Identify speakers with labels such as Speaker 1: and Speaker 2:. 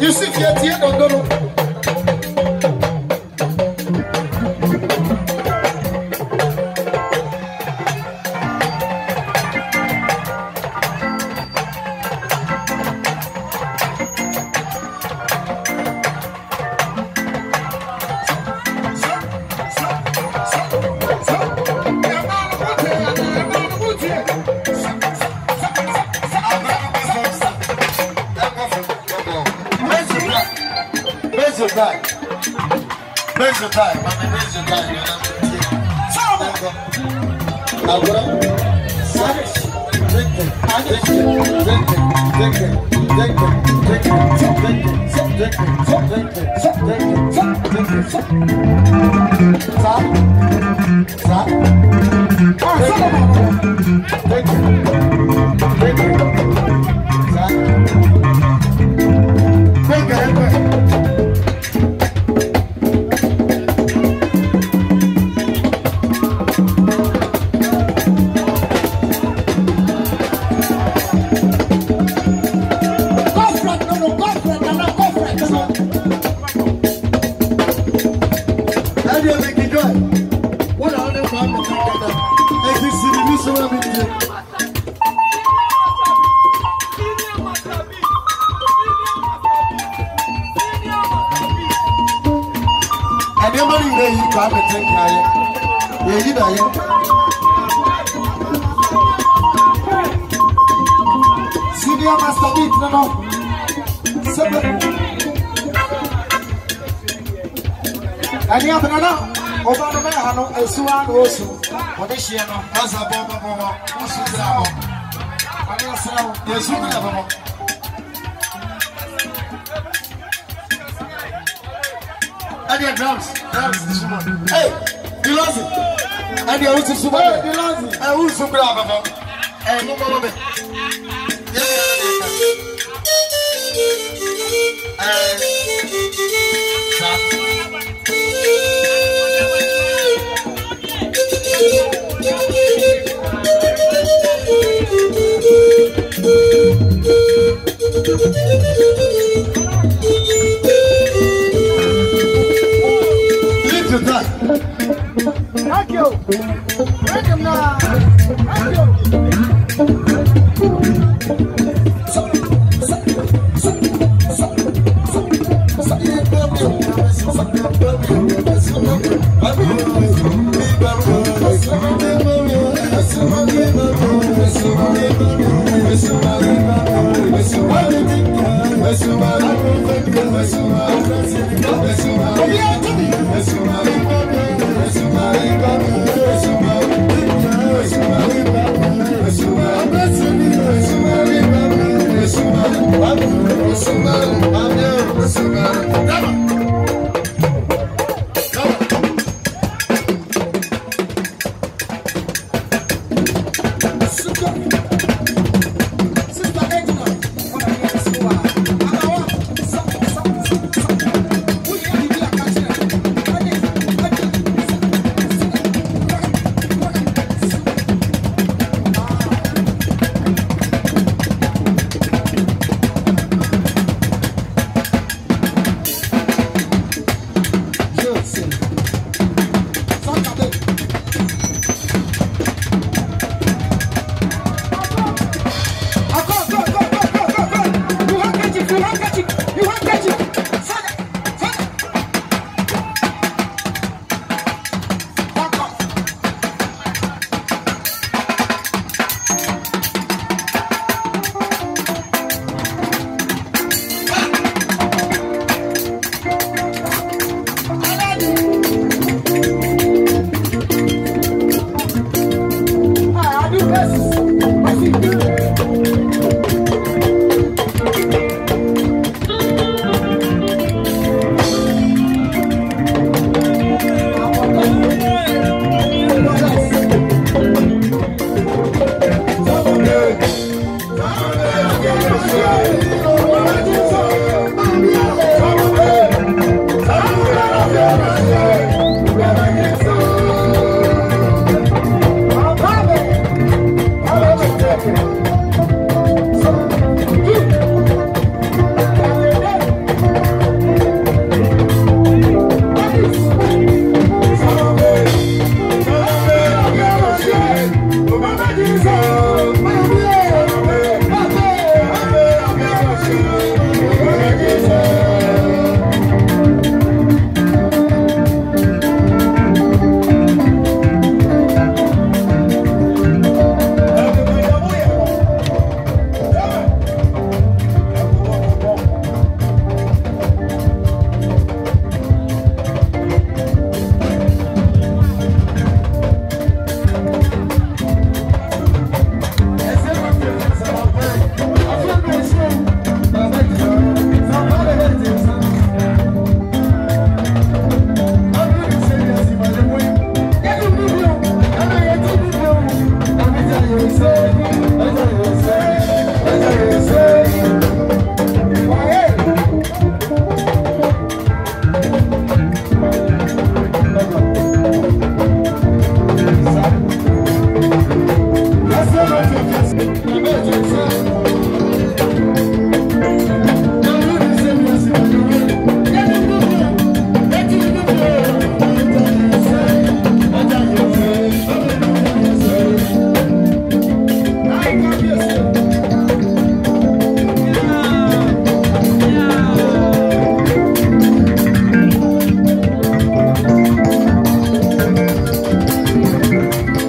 Speaker 1: Yusuf, yẹ tiẹ dandono. raise your time. Raise your time. I mean, raise your time. Agora, sabe? Thank you. saa bɛtɛ nkaeɛ yɛyi na yɛ senior master bi tena no sɛbɛ ɛne abena no ɔba no bɛyɛ ha no asuwa na ɔsu ɔde hyeɛ no ɔsa bɔbɔbɔbɔ ɔsu gyina hɔ ɔne ɔsrɛ wo yɛsu gyina bɔbɔ ɛdeɛ drums Hey, Dilazi. Ẹni ẹ̀rú ti sùn bọ́ọ̀lù. Ẹ̀rú sùn kúrò àbàbọ̀. Ẹ̀ mú bọ́ bọ́ bẹ́ẹ̀. 真的。Yes. Thank you.